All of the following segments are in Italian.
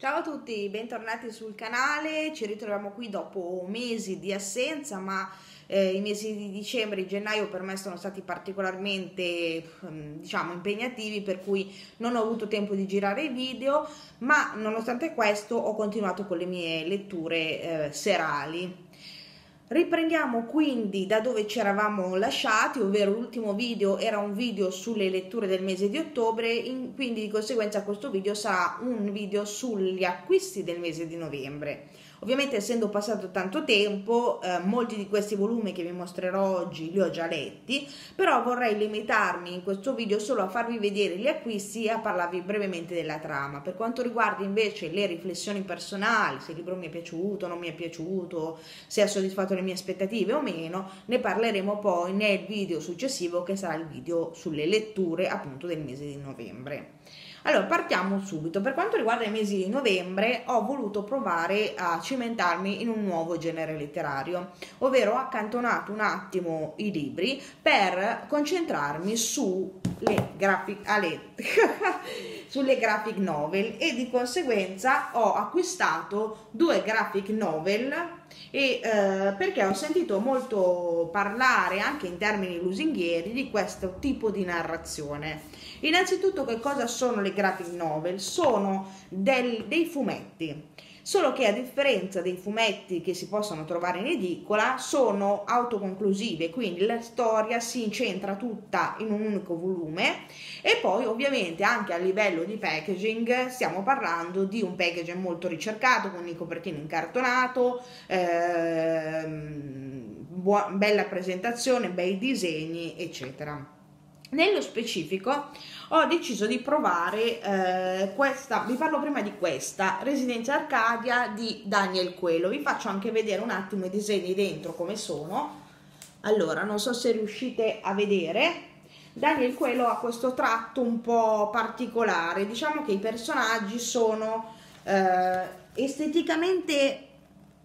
Ciao a tutti, bentornati sul canale, ci ritroviamo qui dopo mesi di assenza ma eh, i mesi di dicembre e gennaio per me sono stati particolarmente mm, diciamo impegnativi per cui non ho avuto tempo di girare i video ma nonostante questo ho continuato con le mie letture eh, serali Riprendiamo quindi da dove ci eravamo lasciati, ovvero l'ultimo video era un video sulle letture del mese di ottobre, in, quindi di conseguenza questo video sarà un video sugli acquisti del mese di novembre. Ovviamente essendo passato tanto tempo, eh, molti di questi volumi che vi mostrerò oggi li ho già letti, però vorrei limitarmi in questo video solo a farvi vedere gli acquisti e a parlarvi brevemente della trama. Per quanto riguarda invece le riflessioni personali, se il libro mi è piaciuto, non mi è piaciuto, se ha soddisfatto le mie aspettative o meno, ne parleremo poi nel video successivo che sarà il video sulle letture appunto del mese di novembre. Allora, partiamo subito. Per quanto riguarda i mesi di novembre, ho voluto provare a cimentarmi in un nuovo genere letterario, ovvero ho accantonato un attimo i libri per concentrarmi sulle graphic, alle, sulle graphic novel e di conseguenza ho acquistato due graphic novel e eh, perché ho sentito molto parlare anche in termini lusinghieri di questo tipo di narrazione Innanzitutto che cosa sono le graphic novel? Sono del, dei fumetti, solo che a differenza dei fumetti che si possono trovare in edicola sono autoconclusive, quindi la storia si incentra tutta in un unico volume e poi ovviamente anche a livello di packaging stiamo parlando di un packaging molto ricercato con il copertino incartonato, ehm, bella presentazione, bei disegni eccetera. Nello specifico ho deciso di provare eh, questa, vi parlo prima di questa, Residenza Arcadia di Daniel Quello, vi faccio anche vedere un attimo i disegni dentro come sono, allora non so se riuscite a vedere, Daniel Quello ha questo tratto un po' particolare, diciamo che i personaggi sono eh, esteticamente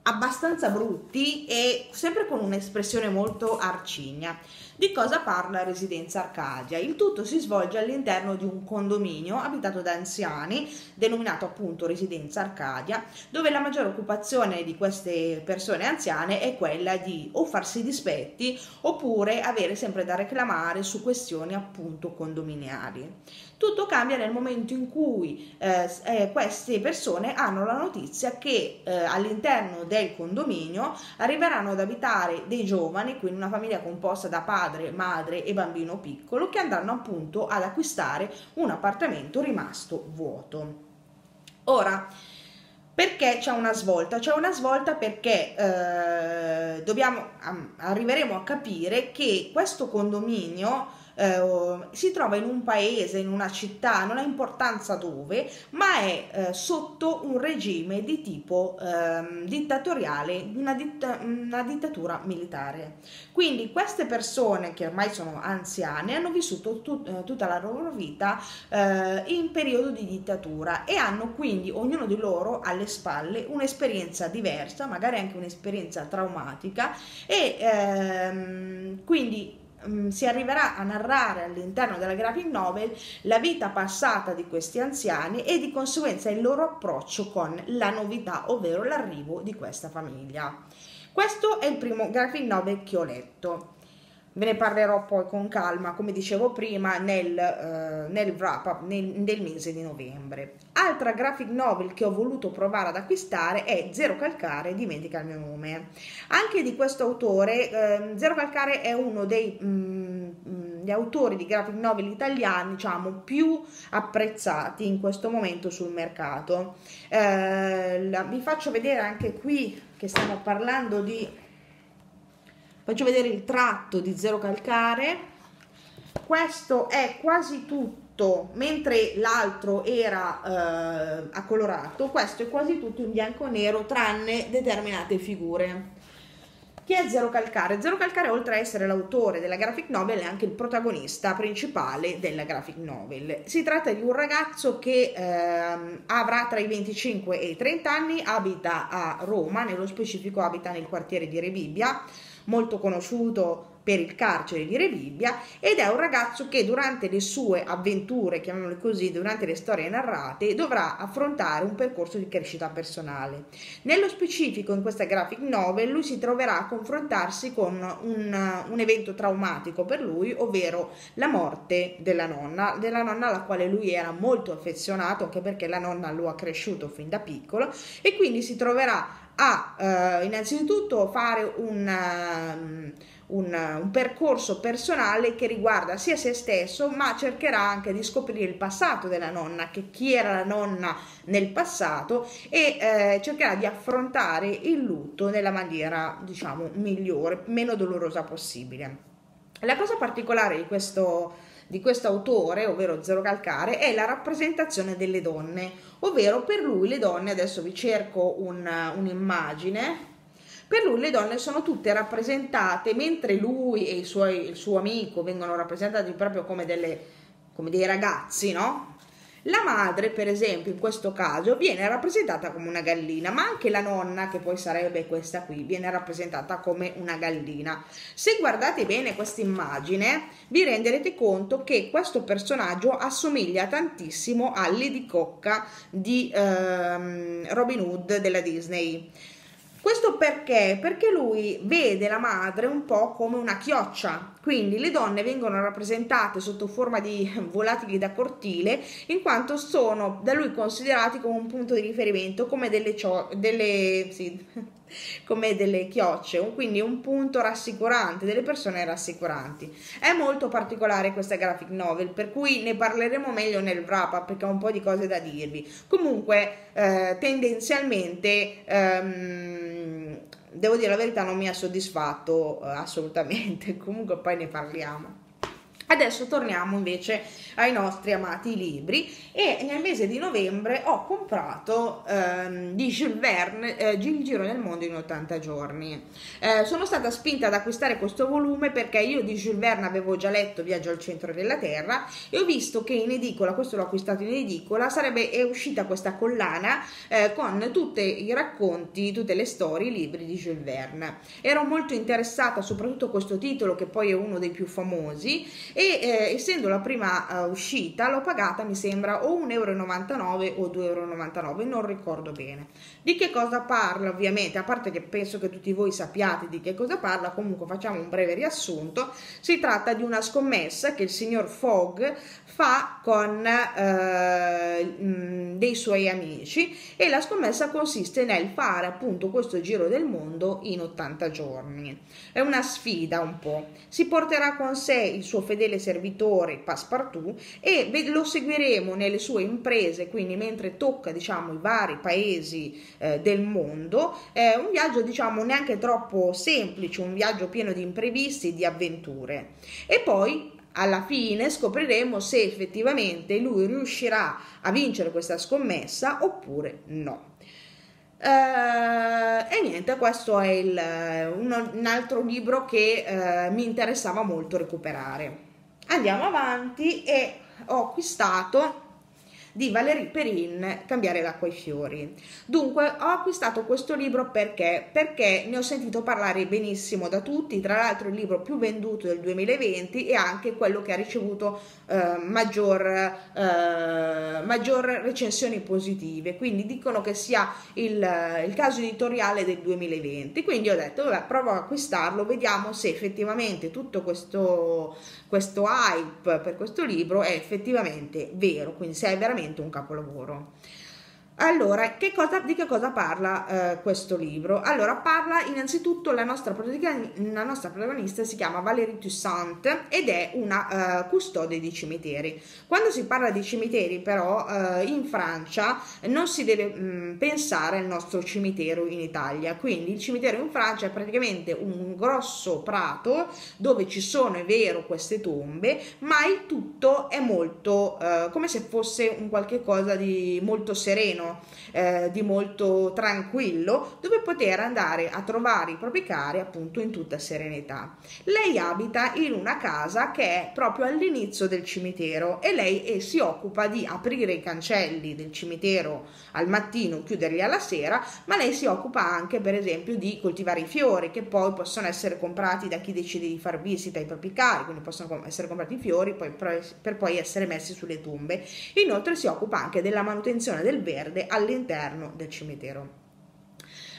abbastanza brutti e sempre con un'espressione molto arcigna. Di cosa parla Residenza Arcadia? Il tutto si svolge all'interno di un condominio abitato da anziani, denominato appunto Residenza Arcadia, dove la maggiore occupazione di queste persone anziane è quella di o farsi dispetti oppure avere sempre da reclamare su questioni appunto condominiali. Tutto cambia nel momento in cui eh, eh, queste persone hanno la notizia che eh, all'interno del condominio arriveranno ad abitare dei giovani, quindi una famiglia composta da padre, madre e bambino piccolo, che andranno appunto ad acquistare un appartamento rimasto vuoto. Ora, perché c'è una svolta? C'è una svolta perché eh, dobbiamo, arriveremo a capire che questo condominio eh, si trova in un paese, in una città, non ha importanza dove, ma è eh, sotto un regime di tipo eh, dittatoriale, una, ditta- una, dittatura militare. Quindi queste persone che ormai sono anziane hanno vissuto tut- eh, tutta la loro vita eh, in periodo di dittatura e hanno quindi ognuno di loro alle spalle un'esperienza diversa, magari anche un'esperienza traumatica e ehm, quindi Mm, si arriverà a narrare all'interno della graphic novel la vita passata di questi anziani e di conseguenza il loro approccio con la novità, ovvero l'arrivo di questa famiglia. Questo è il primo graphic novel che ho letto. Ve ne parlerò poi con calma, come dicevo prima, nel, uh, nel wrap up nel, del mese di novembre. Altra graphic novel che ho voluto provare ad acquistare è Zero Calcare, dimentica il mio nome. Anche di questo autore, eh, Zero Calcare è uno dei... Mm, mm, autori di graphic novel italiani diciamo più apprezzati in questo momento sul mercato eh, la, vi faccio vedere anche qui che stiamo parlando di faccio vedere il tratto di zero calcare questo è quasi tutto mentre l'altro era eh, accolorato questo è quasi tutto in bianco e nero tranne determinate figure chi è Zero Calcare? Zero Calcare, oltre a essere l'autore della graphic novel, è anche il protagonista principale della graphic novel. Si tratta di un ragazzo che eh, avrà tra i 25 e i 30 anni, abita a Roma, nello specifico abita nel quartiere di Rebibbia, molto conosciuto per il carcere di Rebibbia ed è un ragazzo che durante le sue avventure, chiamiamole così, durante le storie narrate, dovrà affrontare un percorso di crescita personale. Nello specifico, in questa graphic novel, lui si troverà a confrontarsi con un, un evento traumatico per lui, ovvero la morte della nonna, della nonna alla quale lui era molto affezionato, anche perché la nonna lo ha cresciuto fin da piccolo, e quindi si troverà a eh, innanzitutto fare un, um, un, un, percorso personale che riguarda sia se stesso, ma cercherà anche di scoprire il passato della nonna, che chi era la nonna nel passato e eh, cercherà di affrontare il lutto nella maniera, diciamo, migliore, meno dolorosa possibile. La cosa particolare di questo di questo autore, ovvero Zero Calcare, è la rappresentazione delle donne, ovvero per lui le donne, adesso vi cerco un, un'immagine, per lui le donne sono tutte rappresentate, mentre lui e suoi, il suo amico vengono rappresentati proprio come, delle, come dei ragazzi, no? La madre, per esempio, in questo caso viene rappresentata come una gallina, ma anche la nonna, che poi sarebbe questa qui, viene rappresentata come una gallina. Se guardate bene questa immagine, vi renderete conto che questo personaggio assomiglia tantissimo a Lady Cocca di ehm, Robin Hood della Disney. Questo perché? Perché lui vede la madre un po' come una chioccia, quindi le donne vengono rappresentate sotto forma di volatili da cortile in quanto sono da lui considerati come un punto di riferimento, come delle, delle, sì, come delle chiocce, quindi un punto rassicurante, delle persone rassicuranti. È molto particolare questa graphic novel, per cui ne parleremo meglio nel wrap up perché ho un po' di cose da dirvi. Comunque, eh, tendenzialmente... Ehm, devo dire la verità non mi ha soddisfatto eh, assolutamente. Comunque poi ne parliamo Adesso torniamo invece ai nostri amati libri e nel mese di novembre ho comprato ehm, di Jules Verne eh, Il giro del mondo in 80 giorni. Eh, sono stata spinta ad acquistare questo volume perché io di Jules Verne avevo già letto Viaggio al centro della Terra e ho visto che in edicola, questo l'ho acquistato in edicola, sarebbe è uscita questa collana eh, con tutti i racconti, tutte le storie, i libri di Jules Verne. Ero molto interessata soprattutto a questo titolo che poi è uno dei più famosi e eh, essendo la prima uh, uscita l'ho pagata mi sembra o 1,99 euro o 2,99 euro, non ricordo bene. Di che cosa parla ovviamente, a parte che penso che tutti voi sappiate di che cosa parla, comunque facciamo un breve riassunto, si tratta di una scommessa che il signor Fogg fa con eh, dei suoi amici e la scommessa consiste nel fare appunto questo giro del mondo in 80 giorni. È una sfida un po'. Si porterà con sé il suo fedele servitore Passepartout e lo seguiremo nelle sue imprese, quindi mentre tocca diciamo i vari paesi eh, del mondo, è un viaggio diciamo neanche troppo semplice, un viaggio pieno di imprevisti, di avventure. E poi alla fine scopriremo se effettivamente lui riuscirà a vincere questa scommessa oppure no. Uh, e niente, questo è il, un, un, altro libro che uh, mi interessava molto recuperare. Andiamo avanti e ho acquistato di Valérie Perrin, Cambiare l'acqua ai fiori. Dunque ho acquistato questo libro perché? Perché ne ho sentito parlare benissimo da tutti, tra l'altro il libro più venduto del 2020 e anche quello che ha ricevuto eh, maggior, eh, maggior recensioni positive, quindi dicono che sia il, il, caso editoriale del 2020. Quindi ho detto, vabbè, provo ad acquistarlo, vediamo se effettivamente tutto questo, questo hype per questo libro è effettivamente vero, quindi se è veramente veramente un capolavoro. Allora, che cosa, di che cosa parla eh, questo libro? Allora, parla innanzitutto la nostra, la nostra protagonista si chiama Valérie Toussaint ed è una uh, custode di cimiteri. Quando si parla di cimiteri, però, uh, in Francia non si deve mh, mm, pensare al nostro cimitero in Italia. Quindi il cimitero in Francia è praticamente un grosso prato dove ci sono, è vero, queste tombe, ma il tutto è molto uh, come se fosse un qualche cosa di molto sereno paesino eh, di molto tranquillo dove poter andare a trovare i propri cari appunto in tutta serenità. Lei abita in una casa che è proprio all'inizio del cimitero e lei eh, si occupa di aprire i cancelli del cimitero al mattino, chiuderli alla sera, ma lei si occupa anche per esempio di coltivare i fiori che poi possono essere comprati da chi decide di far visita ai propri cari, quindi possono essere comprati i fiori poi, per poi essere messi sulle tombe. Inoltre si occupa anche della manutenzione del verde all'interno del cimitero.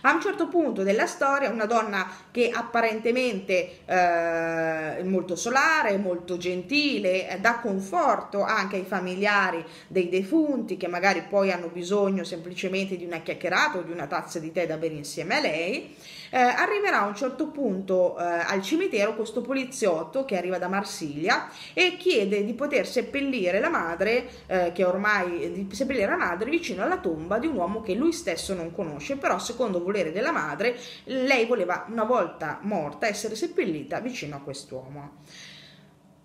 A un certo punto della storia, una donna che apparentemente eh, è molto solare, molto gentile, eh, dà conforto anche ai familiari dei defunti che magari poi hanno bisogno semplicemente di una chiacchierata o di una tazza di tè da bere insieme a lei eh, arriverà a un certo punto eh, al cimitero questo poliziotto che arriva da Marsiglia e chiede di poter seppellire la madre, eh, che ormai di seppellire la madre vicino alla tomba di un uomo che lui stesso non conosce, però secondo volere della madre lei voleva una volta morta essere seppellita vicino a quest'uomo.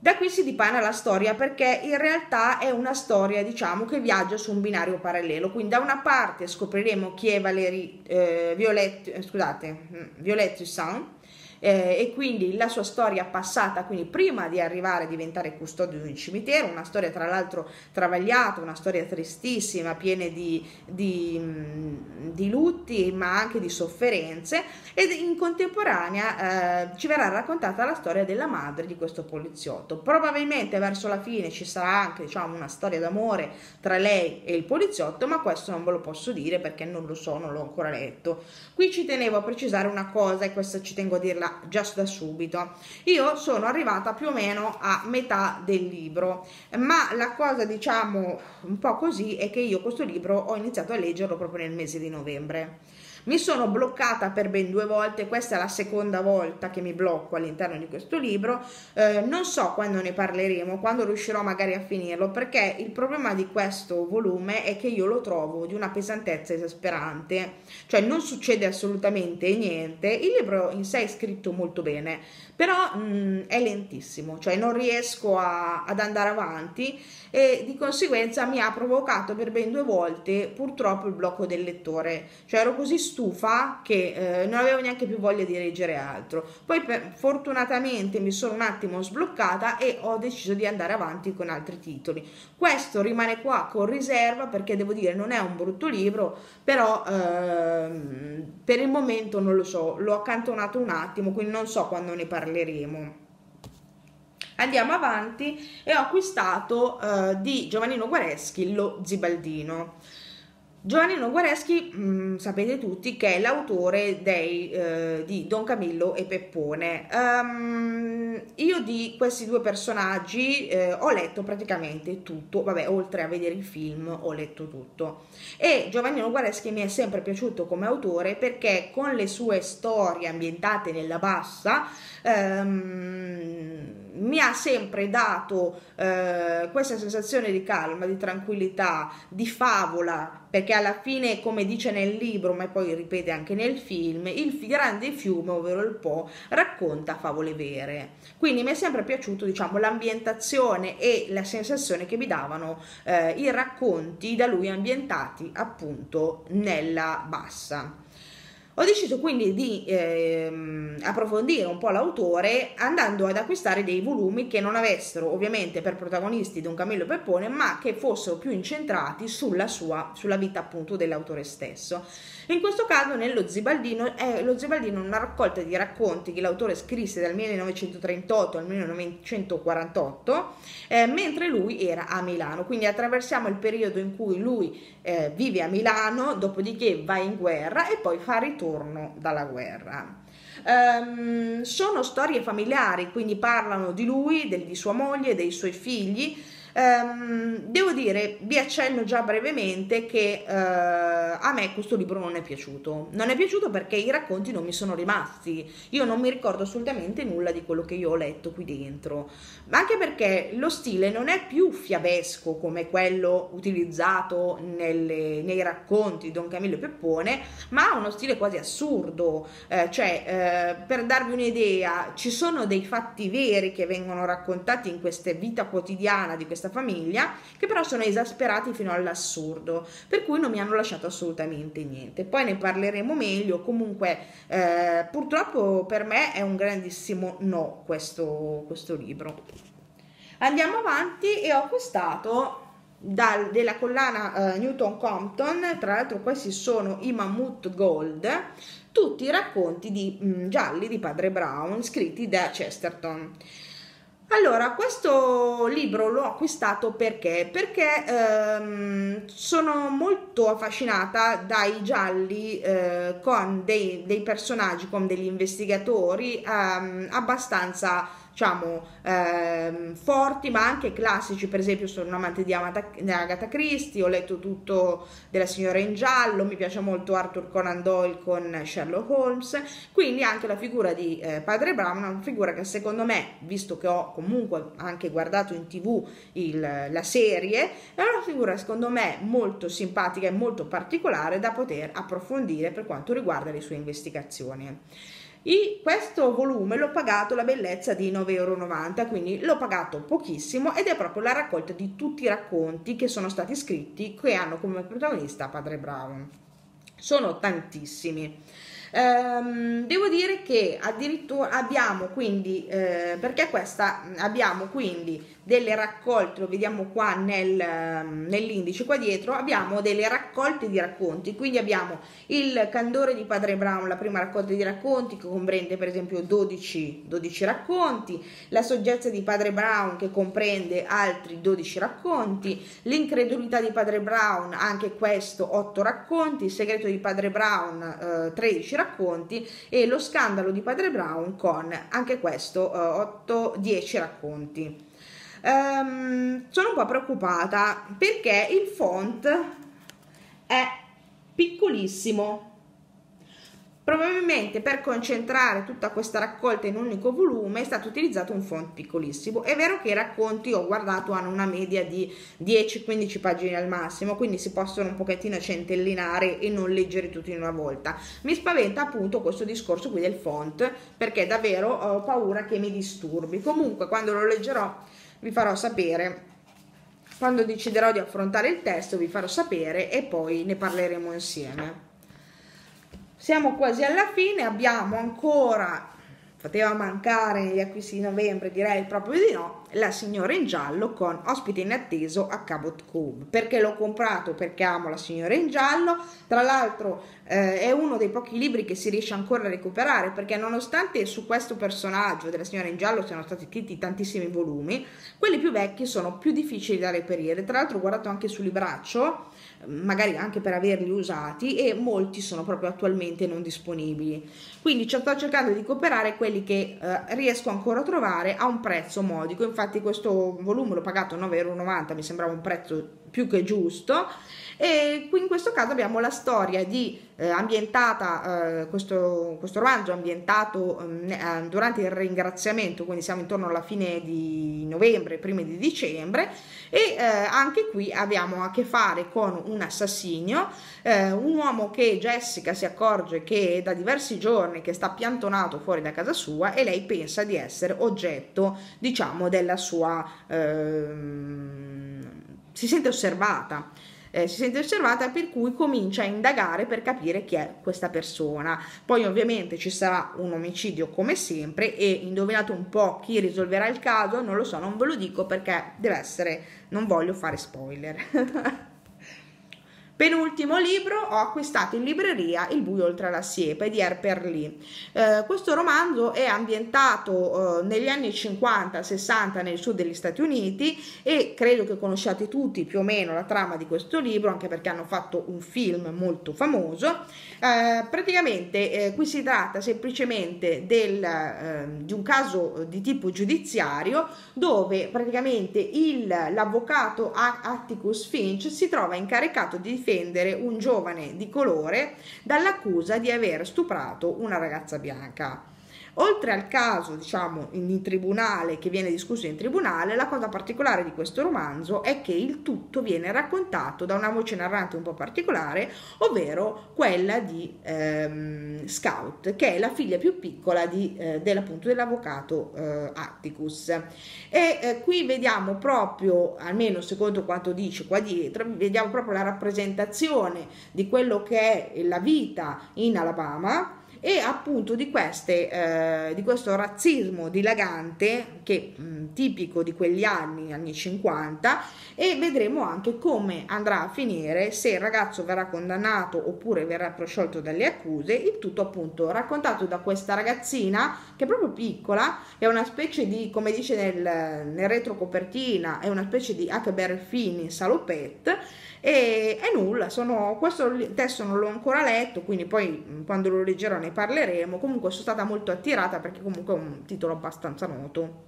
Da qui si dipana la storia perché in realtà è una storia, diciamo, che viaggia su un binario parallelo. Quindi da una parte scopriremo chi è Valérie eh, Violette, eh, scusate, mm, Violette Toussaint, eh, e quindi la sua storia passata, quindi prima di arrivare a diventare custode di un cimitero, una storia tra l'altro travagliata, una storia tristissima, piena di, di, di lutti ma anche di sofferenze ed in contemporanea eh, ci verrà raccontata la storia della madre di questo poliziotto. Probabilmente verso la fine ci sarà anche diciamo, una storia d'amore tra lei e il poliziotto, ma questo non ve lo posso dire perché non lo so, non l'ho ancora letto. Qui ci tenevo a precisare una cosa e questa ci tengo a dirla già da subito. Io sono arrivata più o meno a metà del libro, ma la cosa diciamo un po' così è che io questo libro ho iniziato a leggerlo proprio nel mese di novembre. Mi sono bloccata per ben due volte, questa è la seconda volta che mi blocco all'interno di questo libro, eh, non so quando ne parleremo, quando riuscirò magari a finirlo, perché il problema di questo volume è che io lo trovo di una pesantezza esasperante, cioè non succede assolutamente niente, il libro in sé è scritto molto bene, però mh, mm, è lentissimo, cioè non riesco a, ad andare avanti e di conseguenza mi ha provocato per ben due volte purtroppo il blocco del lettore, cioè ero così stufa che eh, non avevo neanche più voglia di leggere altro. Poi per, fortunatamente mi sono un attimo sbloccata e ho deciso di andare avanti con altri titoli. Questo rimane qua con riserva perché devo dire non è un brutto libro, però ehm, per il momento non lo so, l'ho accantonato un attimo, quindi non so quando ne parleremo. Andiamo avanti e ho acquistato eh, di Giovannino Guareschi lo Zibaldino. Giovannino Guareschi, mh, mm, sapete tutti che è l'autore dei, eh, di Don Camillo e Peppone. Um, io di questi due personaggi eh, ho letto praticamente tutto, vabbè, oltre a vedere il film ho letto tutto. E Giovannino Guareschi mi è sempre piaciuto come autore perché con le sue storie ambientate nella bassa um, mi ha sempre dato eh, questa sensazione di calma, di tranquillità, di favola perché alla fine, come dice nel libro, ma poi ripete anche nel film, il grande fiume, ovvero il Po, racconta favole vere. Quindi mi è sempre piaciuto, diciamo, l'ambientazione e la sensazione che mi davano eh, i racconti da lui ambientati appunto nella bassa. Ho deciso quindi di ehm, approfondire un po' l'autore andando ad acquistare dei volumi che non avessero ovviamente per protagonisti Don Camillo Peppone, ma che fossero più incentrati sulla sua sulla vita appunto dell'autore stesso. In questo caso nello Zibaldino è lo Zibaldino una raccolta di racconti che l'autore scrisse dal 1938 al 1948, eh, mentre lui era a Milano. Quindi attraversiamo il periodo in cui lui eh, vive a Milano, dopodiché va in guerra e poi fa ritorno dalla guerra. Um, sono storie familiari, quindi parlano di lui, del, di sua moglie, dei suoi figli Um, devo dire, vi accenno già brevemente che uh, a me questo libro non è piaciuto. Non è piaciuto perché i racconti non mi sono rimasti. Io non mi ricordo assolutamente nulla di quello che io ho letto qui dentro. Anche perché lo stile non è più fiabesco come quello utilizzato nelle, nei racconti di Don Camillo Peppone, ma ha uno stile quasi assurdo. Eh, cioè, eh, per darvi un'idea, ci sono dei fatti veri che vengono raccontati in questa vita quotidiana di questa questa famiglia, che però sono esasperati fino all'assurdo, per cui non mi hanno lasciato assolutamente niente. Poi ne parleremo meglio, comunque eh, purtroppo per me è un grandissimo no questo, questo libro. Andiamo avanti e ho acquistato dal, della collana uh, Newton Compton, tra l'altro questi sono i Mammut Gold, tutti i racconti di, mh, mm, gialli di Padre Brown scritti da Chesterton. Allora, questo libro l'ho acquistato perché? Perché ehm, sono molto affascinata dai gialli eh, con dei, dei, personaggi, con degli investigatori ehm, abbastanza diciamo ehm, forti ma anche classici. Per esempio sono un amante di Agatha Christie ho letto tutto della signora in giallo mi piace molto Arthur Conan Doyle con Sherlock Holmes. Quindi anche la figura di eh, padre Brown è una figura che secondo me visto che ho comunque anche guardato in tv il, la serie è una figura secondo me molto simpatica e molto particolare da poter approfondire per quanto riguarda le sue investigazioni i, questo volume l'ho pagato la bellezza di 9,90 euro, quindi l'ho pagato pochissimo ed è proprio la raccolta di tutti i racconti che sono stati scritti che hanno come protagonista Padre Brown. Sono tantissimi. Ehm, devo dire che addirittura abbiamo quindi, eh, perché questa abbiamo quindi delle raccolte, lo vediamo qua nel, nell'indice qua dietro, abbiamo delle raccolte di racconti, quindi abbiamo il Candore di Padre Brown, la prima raccolta di racconti che comprende per esempio 12, 12 racconti, la Soggezza di Padre Brown che comprende altri 12 racconti, L'incredulità di Padre Brown, anche questo 8 racconti, Il segreto di Padre Brown eh, 13 racconti. E Lo scandalo di Padre Brown con anche questo eh, 8, 10 racconti. Um, sono un po' preoccupata perché il font è piccolissimo. Probabilmente per concentrare tutta questa raccolta in un unico volume è stato utilizzato un font piccolissimo. È vero che i racconti, ho guardato, hanno una media di 10-15 pagine al massimo, quindi si possono un pochettino centellinare e non leggere tutti in una volta. Mi spaventa appunto questo discorso qui del font, perché davvero ho paura che mi disturbi. Comunque quando lo leggerò vi farò sapere. Quando deciderò di affrontare il testo vi farò sapere e poi ne parleremo insieme. Siamo quasi alla fine abbiamo ancora poteva mancare negli acquisti di novembre direi proprio di no la signora in giallo con ospite inatteso a Cabot Cove. Perché l'ho comprato? Perché amo la signora in giallo. Tra l'altro eh, è uno dei pochi libri che si riesce ancora a recuperare perché nonostante su questo personaggio della signora in giallo siano stati scritti tantissimi volumi quelli più vecchi sono più difficili da reperire. Tra l'altro ho guardato anche sul libraccio magari anche per averli usati e molti sono proprio attualmente non disponibili. Quindi sto cercando di recuperare quelli che eh, riesco ancora a trovare a un prezzo modico. Infatti questo volume l'ho pagato 9,90 euro mi sembrava un prezzo più che giusto e qui in questo caso abbiamo la storia di eh, ambientata, eh, questo, questo, romanzo ambientato eh, durante il ringraziamento, quindi siamo intorno alla fine di novembre, primi di dicembre e eh, anche qui abbiamo a che fare con un assassinio, eh, un uomo che Jessica si accorge che è da diversi giorni che sta piantonato fuori da casa sua e lei pensa di essere oggetto, diciamo, della sua... Ehm, si sente osservata eh, si sente osservata per cui comincia a indagare per capire chi è questa persona. Poi ovviamente ci sarà un omicidio come sempre e indovinate un po' chi risolverà il caso, non lo so, non ve lo dico perché deve essere, non voglio fare spoiler. Penultimo libro, ho acquistato in libreria Il buio oltre la siepe di Harper Lee. Eh, questo romanzo è ambientato eh, negli anni 50-60 nel sud degli Stati Uniti e credo che conosciate tutti più o meno la trama di questo libro, anche perché hanno fatto un film molto famoso. Eh, praticamente eh, qui si tratta semplicemente del, ehm, di un caso di tipo giudiziario dove praticamente il, l'avvocato Atticus Finch si trova incaricato di difendere difendere un giovane di colore dall'accusa di aver stuprato una ragazza bianca. Oltre al caso, diciamo, in, tribunale, che viene discusso in tribunale, la cosa particolare di questo romanzo è che il tutto viene raccontato da una voce narrante un po' particolare, ovvero quella di ehm, Scout, che è la figlia più piccola di, eh, dell'appunto dell'avvocato eh, Atticus. E eh, qui vediamo proprio, almeno secondo quanto dice qua dietro, vediamo proprio la rappresentazione di quello che è la vita in Alabama e appunto di, queste, eh, di questo razzismo dilagante che mh, tipico di quegli anni, anni 50 e vedremo anche come andrà a finire se il ragazzo verrà condannato oppure verrà prosciolto dalle accuse, il tutto appunto raccontato da questa ragazzina che è proprio piccola, è una specie di, come dice nel, nel retrocopertina, è una specie di Huckleberry Finn in salopette e, e nulla, sono, questo testo non l'ho ancora letto, quindi poi quando lo leggerò ne parleremo, comunque sono stata molto attirata perché comunque è un titolo abbastanza noto.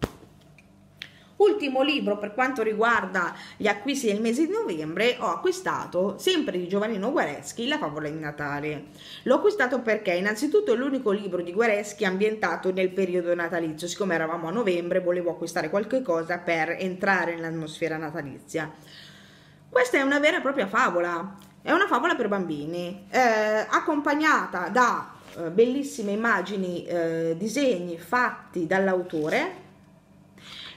Ultimo libro per quanto riguarda gli acquisti del mese di novembre, ho acquistato sempre di Giovannino Guareschi La favola di Natale. L'ho acquistato perché innanzitutto è l'unico libro di Guareschi ambientato nel periodo natalizio, siccome eravamo a novembre volevo acquistare qualche cosa per entrare nell'atmosfera natalizia. Questa è una vera e propria favola, è una favola per bambini, eh, accompagnata da eh, bellissime immagini, eh, disegni fatti dall'autore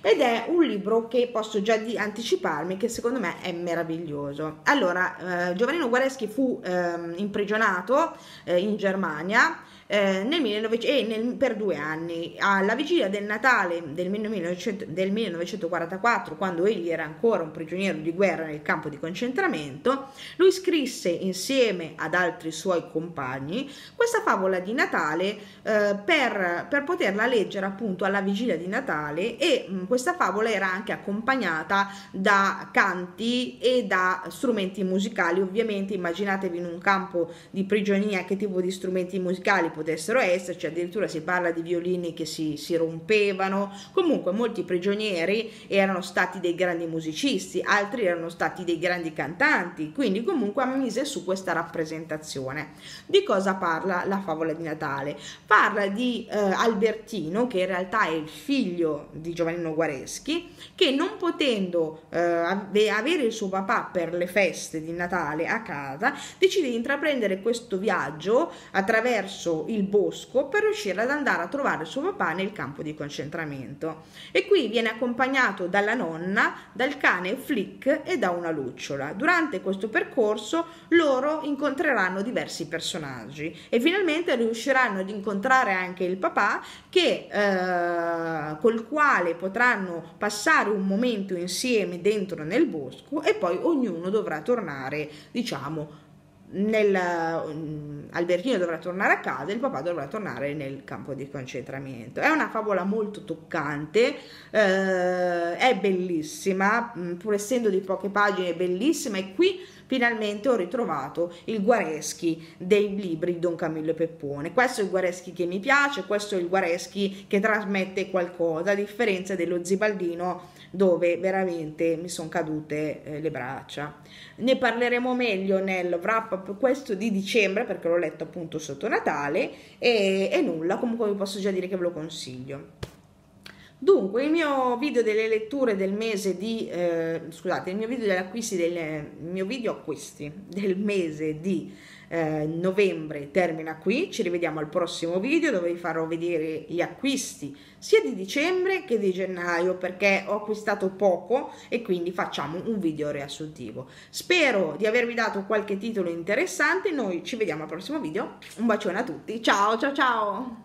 ed è un libro che posso già anticiparmi che secondo me è meraviglioso. Allora, eh, Giovannino Guareschi fu ehm, imprigionato eh, in Germania eh, nel 1900, e nel, per due anni, alla vigilia del Natale del, 1900, del 1944, quando egli era ancora un prigioniero di guerra nel campo di concentramento, lui scrisse insieme ad altri suoi compagni questa favola di Natale eh, per, per, poterla leggere appunto alla vigilia di Natale e mh, mm, questa favola era anche accompagnata da canti e da strumenti musicali. Ovviamente immaginatevi in un campo di prigionia che tipo di strumenti musicali potessero esserci, addirittura si parla di violini che si, si rompevano, comunque molti prigionieri erano stati dei grandi musicisti, altri erano stati dei grandi cantanti, quindi comunque ammise su questa rappresentazione. Di cosa parla la favola di Natale? Parla di eh, Albertino, che in realtà è il figlio di Giovannino Guareschi, che non potendo eh, avere il suo papà per le feste di Natale a casa, decide di intraprendere questo viaggio attraverso il bosco per riuscire ad andare a trovare suo papà nel campo di concentramento. E qui viene accompagnato dalla nonna, dal cane Flick e da una lucciola. Durante questo percorso loro incontreranno diversi personaggi e finalmente riusciranno ad incontrare anche il papà che, eh, col quale potranno passare un momento insieme dentro nel bosco e poi ognuno dovrà tornare, diciamo, nel, um, Albertino dovrà tornare a casa e il papà dovrà tornare nel campo di concentramento. È una favola molto toccante, eh, è bellissima, mm, pur essendo di poche pagine, è bellissima e qui finalmente ho ritrovato il Guareschi dei libri di Don Camillo Peppone. Questo è il Guareschi che mi piace, questo è il Guareschi che trasmette qualcosa, a differenza dello Zibaldino dove veramente mi sono cadute eh, le braccia. Ne parleremo meglio nel wrap up questo di dicembre perché l'ho letto appunto sotto Natale e, e nulla, comunque vi posso già dire che ve lo consiglio. Dunque, il mio video delle letture del mese di, eh, scusate, il mio video degli acquisti, del, mio video acquisti del mese di eh, novembre termina qui, ci rivediamo al prossimo video dove vi farò vedere gli acquisti sia di dicembre che di gennaio perché ho acquistato poco e quindi facciamo un video riassuntivo. Spero di avervi dato qualche titolo interessante, noi ci vediamo al prossimo video, un bacione a tutti, ciao ciao ciao!